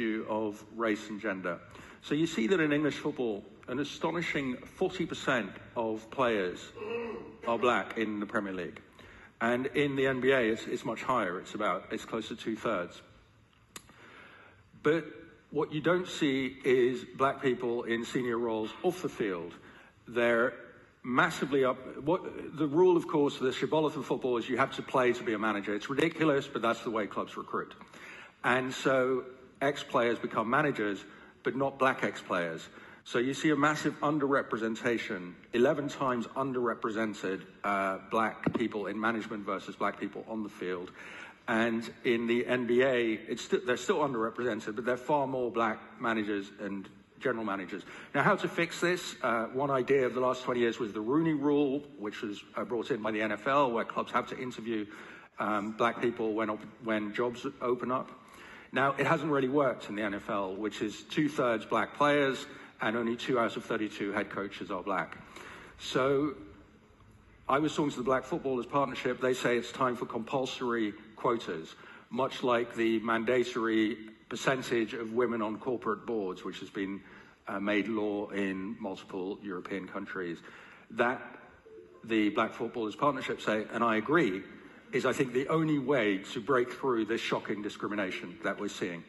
issue of race and gender. So you see that in English football, an astonishing 40% of players are black in the Premier League. And in the NBA, it's, it's much higher. It's about, it's close to two thirds. But what you don't see is black people in senior roles off the field. They're massively up. What, the rule, of course, the shibboleth of football is you have to play to be a manager. It's ridiculous, but that's the way clubs recruit. And so ex-players become managers, but not black ex-players. So you see a massive underrepresentation, 11 times underrepresented uh, black people in management versus black people on the field. And in the NBA, st they're still underrepresented, but they're far more black managers and general managers. Now, how to fix this? Uh, one idea of the last 20 years was the Rooney Rule, which was uh, brought in by the NFL, where clubs have to interview um, black people when, when jobs open up. Now, it hasn't really worked in the NFL, which is two thirds black players, and only two out of 32 head coaches are black. So I was talking to the Black Footballers Partnership. They say it's time for compulsory quotas, much like the mandatory percentage of women on corporate boards, which has been uh, made law in multiple European countries. That the Black Footballers Partnership say, and I agree, is I think the only way to break through this shocking discrimination that we're seeing.